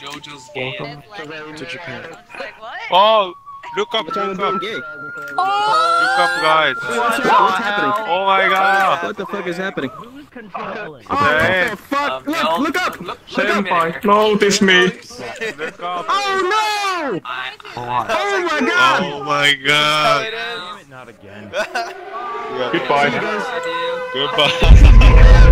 JoJo's. Welcome to Japan. Like. Oh, look up, look up, Oh, look up, guys. What's, what's happening? Oh my god. What the fuck is happening? Who's controlling? Oh, what the fuck? Um, Look, no. look up! Look, Senpai, no, this me. Oh, look up. Oh no! I, Oh my god! Oh my god. Damn it, not again. Goodbye. Goodbye.